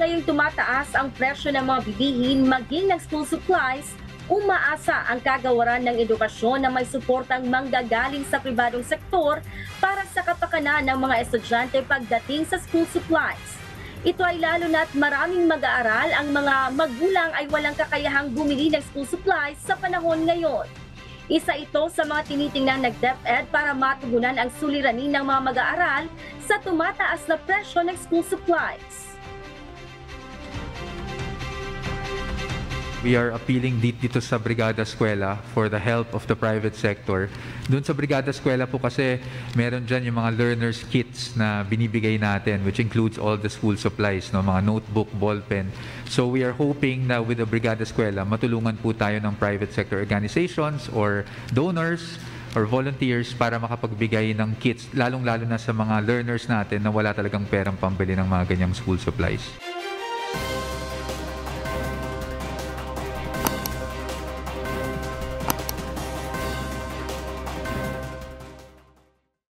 ngayong tumataas ang presyo ng mga bilihin maging ng school supplies, umaasa ang kagawaran ng edukasyon na may suportang manggagaling sa pribadong sektor para sa kapakanan ng mga estudyante pagdating sa school supplies. Ito ay lalo na't maraming mag-aaral ang mga magulang ay walang kakayahang bumili ng school supplies sa panahon ngayon. Isa ito sa mga tinitingnan ng DepEd para matugunan ang suliranin ng mga mag-aaral sa tumataas na presyo ng school supplies. We are appealing dit- dito sa Brigada Eskwela for the help of the private sector. Doon sa Brigada Eskwela po kasi meron dyan yung mga learners kits na binibigay natin which includes all the school supplies, no? mga notebook, ballpen. So we are hoping na with the Brigada Eskwela, matulungan po tayo ng private sector organizations or donors or volunteers para makapagbigay ng kits, lalong-lalo na sa mga learners natin na wala talagang perang pambili ng mga ganyang school supplies.